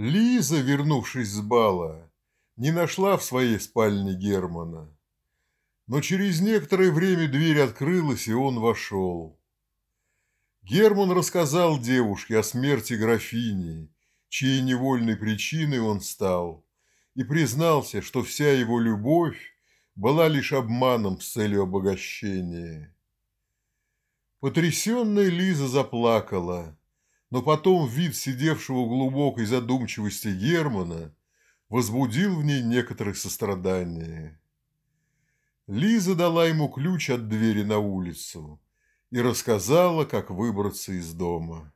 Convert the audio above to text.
Лиза, вернувшись с бала, не нашла в своей спальне Германа. Но через некоторое время дверь открылась, и он вошел. Герман рассказал девушке о смерти графини, чьей невольной причиной он стал, и признался, что вся его любовь была лишь обманом с целью обогащения. Потрясенная Лиза заплакала, но потом вид сидевшего в глубокой задумчивости Германа возбудил в ней некоторое сострадание. Лиза дала ему ключ от двери на улицу и рассказала, как выбраться из дома.